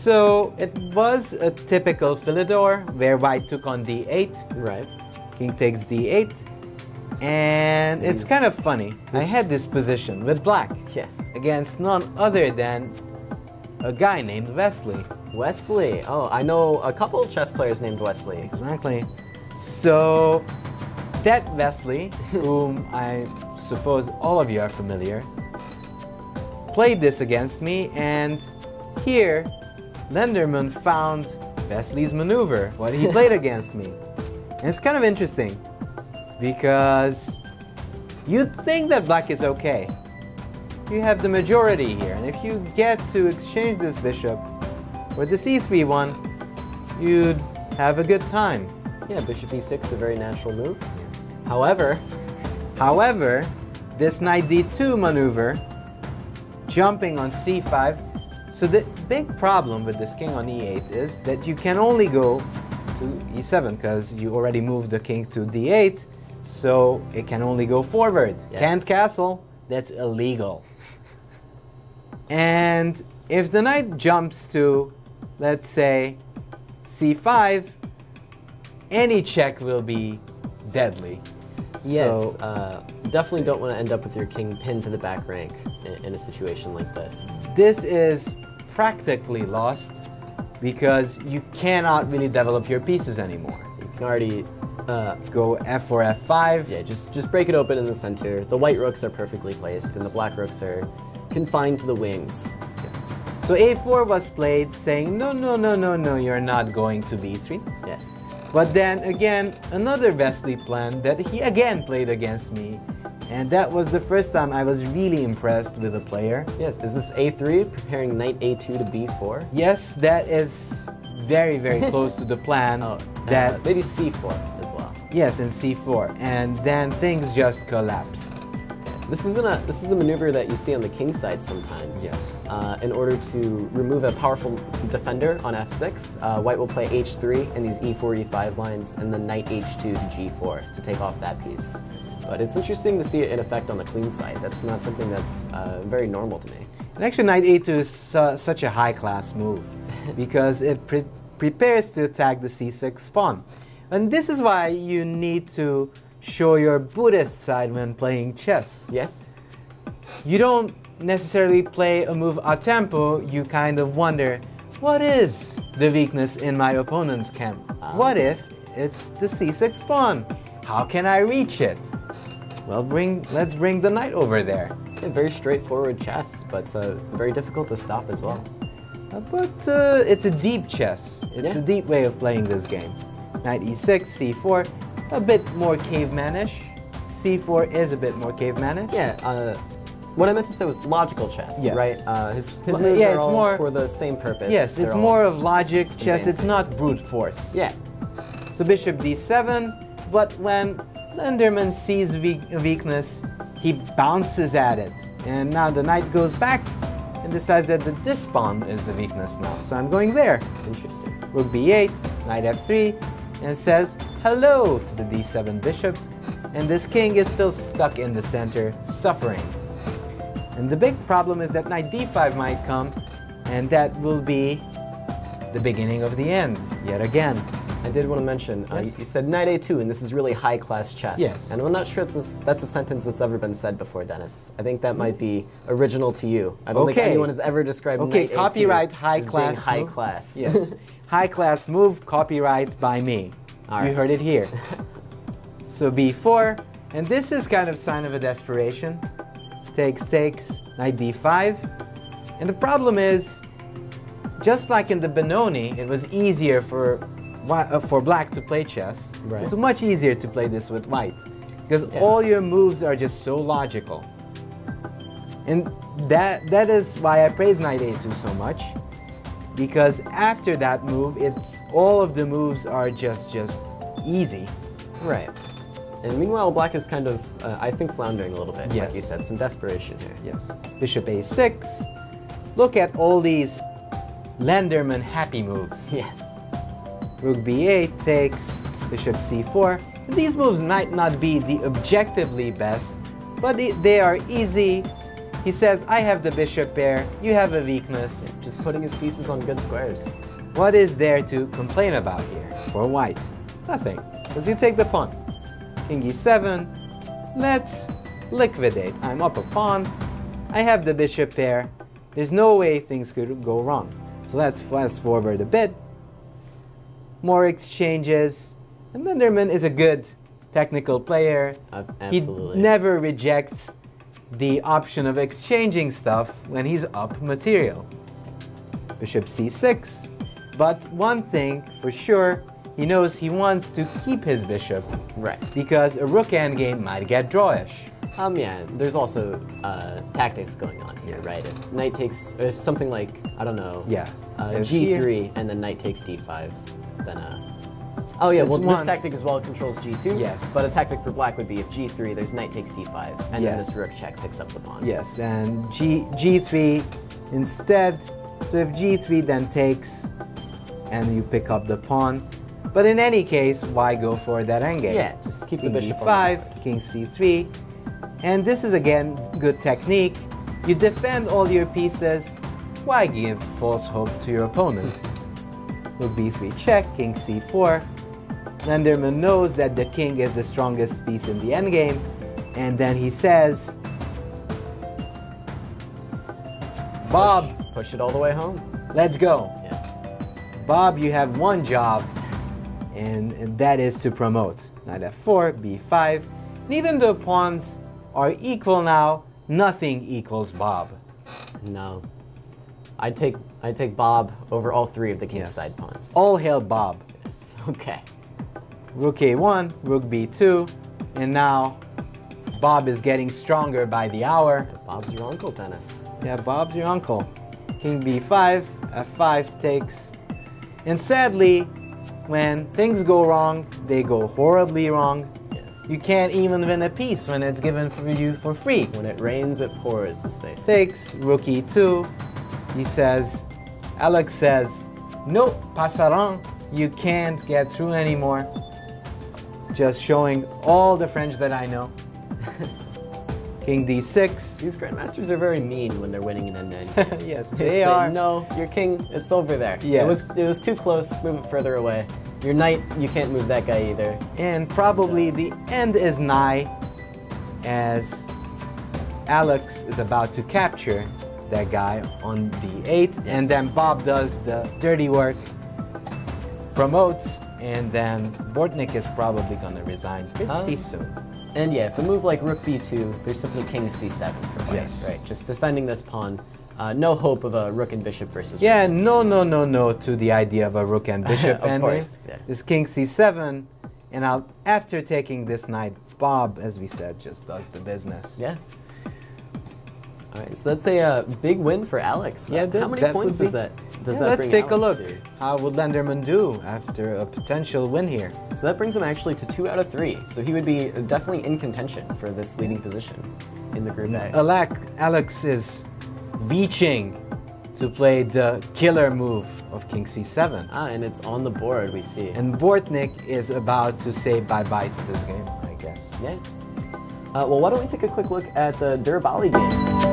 So it was a typical Philidor where white took on d8, Right. king takes d8, and it's kind of funny. I had this position with black Yes. against none other than a guy named Wesley. Wesley. Oh, I know a couple of chess players named Wesley. Exactly. So that Wesley, whom I suppose all of you are familiar, played this against me, and here Lenderman found Wesley's maneuver, what he played against me. And it's kind of interesting because you'd think that black is okay. You have the majority here, and if you get to exchange this bishop for the c3 one, you'd have a good time. Yeah, bishop e6, is a very natural move. However, However, this knight d2 maneuver, jumping on c5, so the big problem with this king on e8 is that you can only go to e7 because you already moved the king to d8, so it can only go forward. Yes. Can't castle, that's illegal. and if the knight jumps to, let's say, c5, any check will be deadly. Yes, So- uh, definitely don't want to end up with your king pinned to the back rank in, in a situation like this. this is practically lost because you cannot really develop your pieces anymore. You can already, uh, Go f4, f5. yeah, just just break it open in the center. The white rooks are perfectly placed, and the black rooks are confined to the wings. So a4 was played saying, no, no, no, no, no, you're not going to b3. Yes. But then again, another Wesley plan that he again played against me. And that was the first time I was really impressed with a player. Yes. Is this a3 preparing knight a2 to b4? Yes, that is very, very close to the plan Oh, that uh, maybe c4 as well. Yes, in c4, and then things just collapse. This isn't a this is a maneuver that you see on the king side sometimes. Yes. Uh, in order to remove a powerful defender on f6, uh, white will play h3 in these e e4, e5 lines, and then knight h2 to g4 to take off that piece. But it's interesting to see it in effect on the queen side. That's not something that's uh, very normal to me. And actually, knight a2 is su- such a high-class move because it pre- prepares to attack the c6 pawn. And this is why you need to show your Buddhist side when playing chess. Yes. You don't necessarily play a move a tempo, you kind of wonder, what is the weakness in my opponent's camp? What if it's the c6 pawn? How can I reach it? Well, bring let's bring the knight over there. Yeah, very straightforward chess, but uh, very difficult to stop as well. Uh, But uh, it's a deep chess. It's Yeah. a deep way of playing this game. Knight e6, c4, a bit more cavemanish. c4 is a bit more cavemanish. Yeah. Uh, what I meant to say was logical chess, Yes. right? Uh, his his moves yeah, are it's all more- for the same purpose. Yes, They're it's more of logic chess. It's not brute force. Yeah. So bishop d7, but when Lenderman sees weak- weakness, he bounces at it. And now the knight goes back and decides that the, this pawn is the weakness now. So I'm going there. Interesting. Rook b8, knight f3, and says hello to the d7 bishop. And this king is still stuck in the center, suffering. And the big problem is that knight d5 might come, and that will be the beginning of the end, yet again. I did want to mention, uh, Yes. you said knight a2, and this is really high class chess. Yes. And I'm not sure it's a, that's a sentence that's ever been said before, Dennis. I think that might be original to you. I don't think anyone has ever described Okay, knight A2 copyright high as class. being high move. class. Yes. high class move, copyright by me. All you heard it here. so b4, and this is kind of sign of a desperation. Take 6, knight d5. And the problem is, just like in the Benoni, it was easier for uh, for black to play chess. Right. It's much easier to play this with white because Yeah. all your moves are just so logical. And that that is why I praise knight a2 so much because after that move, it's all of the moves are just just easy. right. And meanwhile, black is kind of, uh, I think, floundering a little bit, like you said, some desperation here. Yes. Bishop a6. Look at all these Lenderman happy moves. Yes. Rook b8 takes bishop c4. These moves might not be the objectively best, but they are easy He says, I have the bishop pair, you have a weakness. Just putting his pieces on good squares. What is there to complain about here for white? Nothing, because you take the pawn. King e7, let's liquidate. I'm up a pawn, I have the bishop pair, there's no way things could go wrong. So let's fast forward a bit. More exchanges, and Lenderman is a good technical player. Uh, He never rejects the option of exchanging stuff when he's up material. Bishop c6. But one thing for sure, he knows he wants to keep his bishop right. because a rook endgame might get drawish. Um, yeah, there's also uh, tactics going on here, Yes. right? If knight takes, if something like, I don't know, Yeah. uh, g3 and then knight takes d5, then, uh, oh yeah, It's well, one- this tactic as well controls g2. Yes. But a tactic for black would be if g3, there's knight takes d5, and then this rook check picks up the pawn. Yes, and G, g3 instead. So if g3 then takes and you pick up the pawn. But in any case, why go for that endgame? Yeah, just keep the King bishop the e5, king c3. And this is again good technique. You defend all your pieces. Why give false hope to your opponent? Rook b3 check, king c4. Lenderman knows that the king is the strongest piece in the endgame. And then he says, Bob, Push it all the way home. let's go. Yes. Bob, you have one job, and, and that is to promote. Knight f4, b5. And even though pawns are equal now, nothing equals Bob. No. I'd take, I'd take Bob over all three of the king's Yes. side pawns. All hail Bob. Yes. Okay. Rook a1, rook b2, and now Bob is getting stronger by the hour. Bob's your uncle, Dennis. Yeah, Bob's your uncle. King b5, f5 takes. And sadly, when things go wrong, they go horribly wrong. Yes. You can't even win a piece when it's given for you for free. When it rains, it pours, as they say. Takes rook e2. He says, Alex says, no, passerang, you can't get through anymore. Just showing all the French that I know. King d6. These grandmasters are very mean when they're winning an endgame. yes, They, they are. No, your king, it's over there. Yes. It was it was too close. Move it further away. Your knight, you can't move that guy either. And probably the end is nigh as Alex is about to capture that guy on d8 Yes. and then Bob does the dirty work, promotes, and then Bortnik is probably gonna resign pretty Um, soon. And yeah, if a move like rook b2, there's simply king c7 for white, Yes. right? Just defending this pawn. Uh, no hope of a rook and bishop versus Yeah, rook. no, no, no, no to the idea of a rook and bishop Of course, yeah. King c7, and I'll, after taking this knight, Bob, as we said, just does the business. Yes. All right, so that's a uh, big win for Alex. Yeah, that- how many points does that does Yeah, that let's take a look. to? How would Lenderman do after a potential win here? So that brings him actually to two out of three. So he would be definitely in contention for this leading position in the group A. Alec, Alex is reaching to play the killer move of king c7. Ah, and it's on the board, we see. And Bortnik is about to say bye-bye to this game, I guess. yeah. Uh, well, why don't we take a quick look at the Durarbayli game?